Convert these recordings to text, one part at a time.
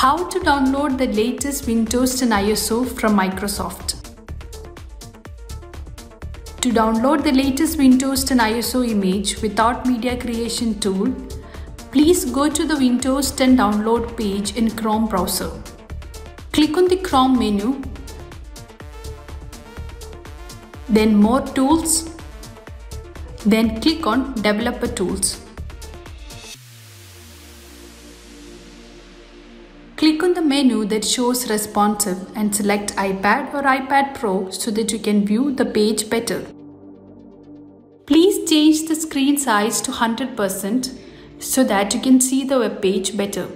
How to download the latest Windows 10 ISO from Microsoft. To download the latest Windows 10 ISO image without media creation tool, please go to the Windows 10 download page in Chrome browser. Click on the Chrome menu, then More Tools, then click on Developer Tools. Click on the menu that shows responsive and select iPad or iPad Pro so that you can view the page better. Please change the screen size to 100% so that you can see the web page better.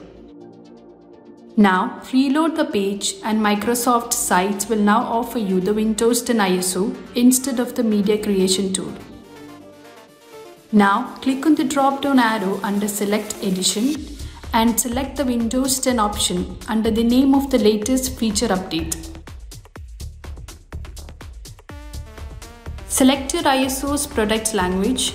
Now reload the page and Microsoft Sites will now offer you the Windows 10 ISO instead of the media creation tool. Now click on the drop down arrow under select edition and select the Windows 10 option under the name of the latest feature update. Select your ISO's product language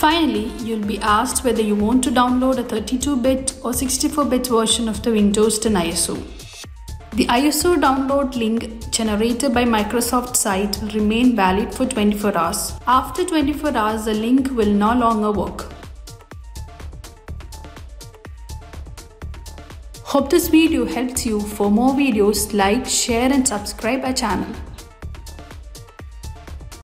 Finally, you'll be asked whether you want to download a 32-bit or 64-bit version of the Windows 10 ISO. The ISO download link generated by Microsoft site will remain valid for 24 hours. After 24 hours, the link will no longer work. Hope this video helps you. For more videos, like, share and subscribe our channel.